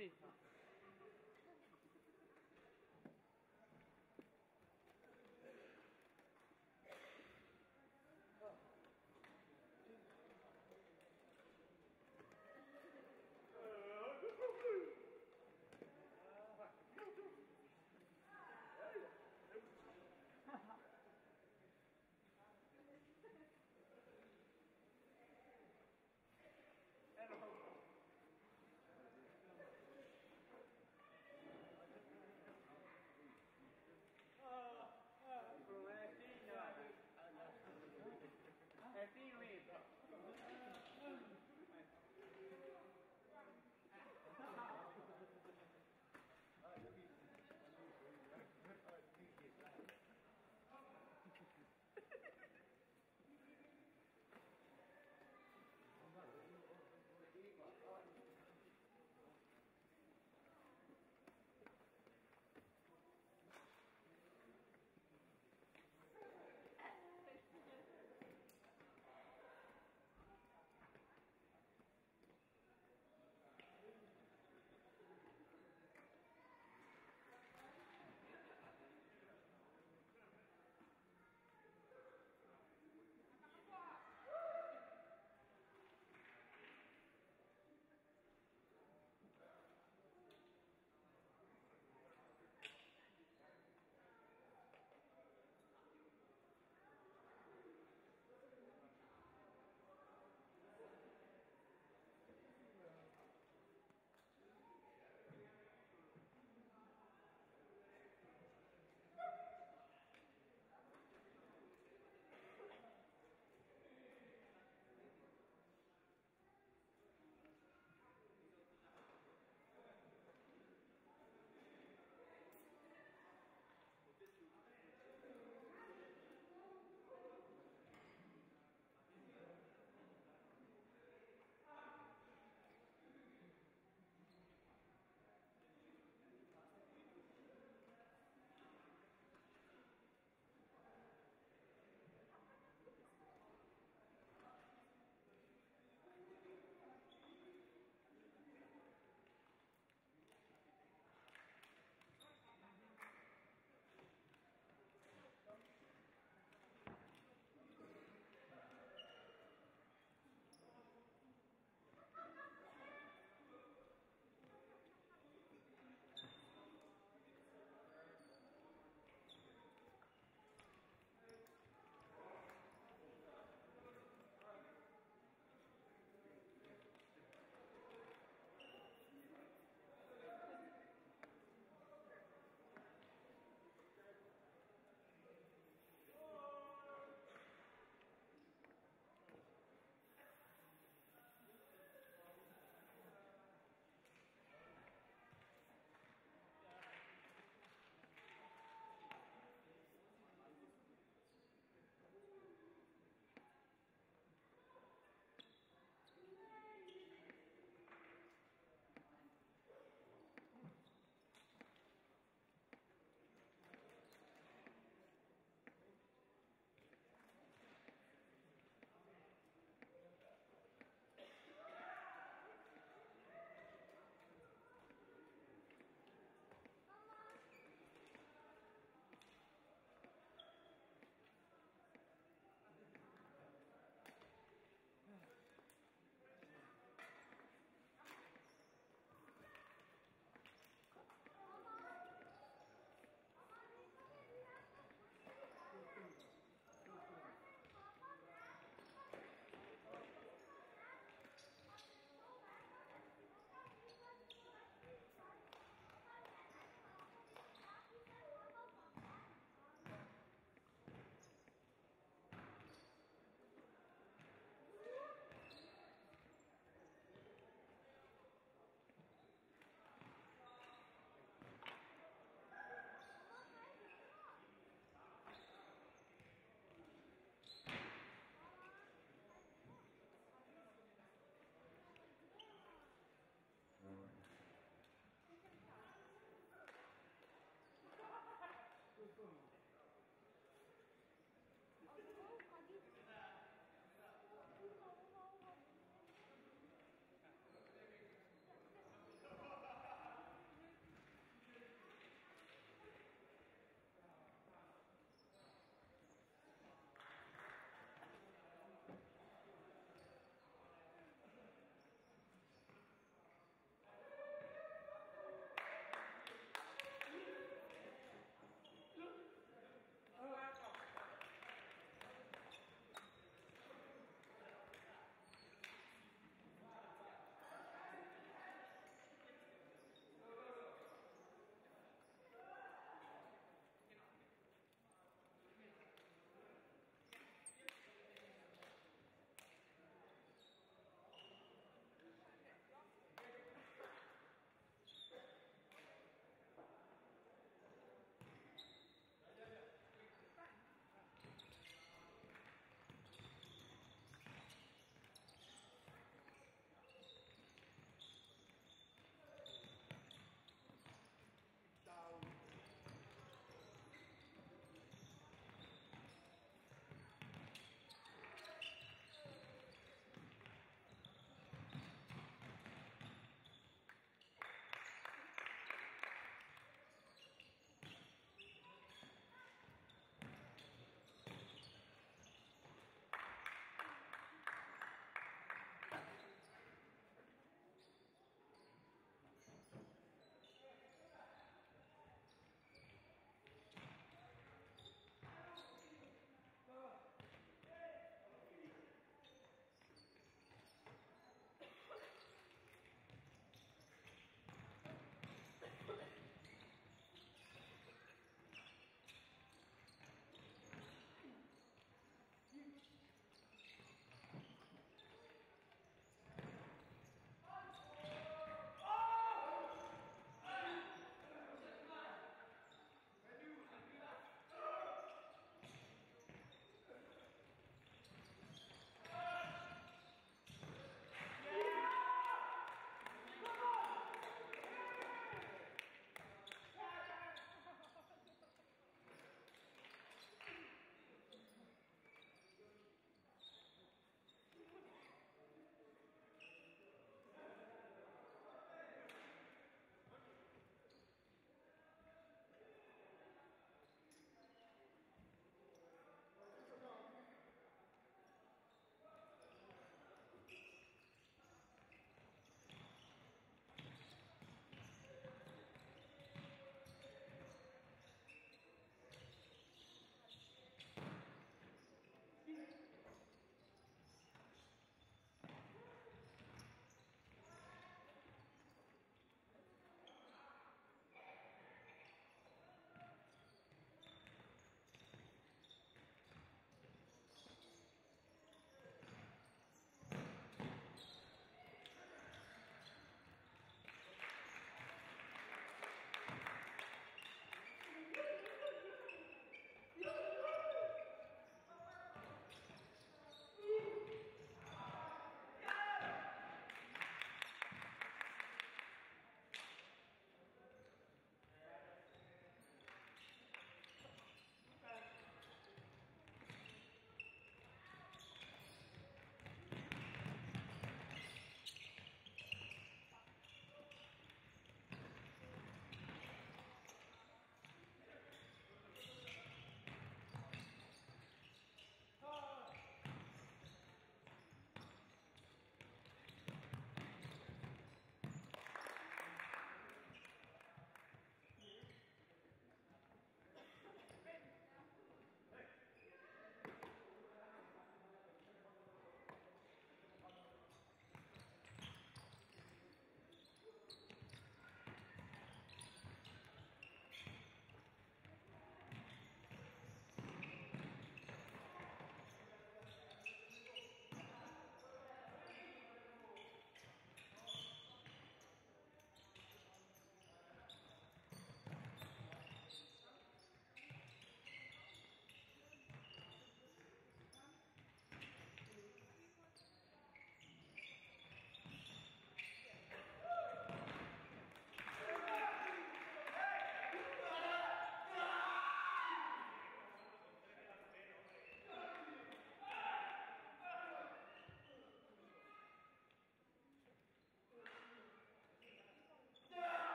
me.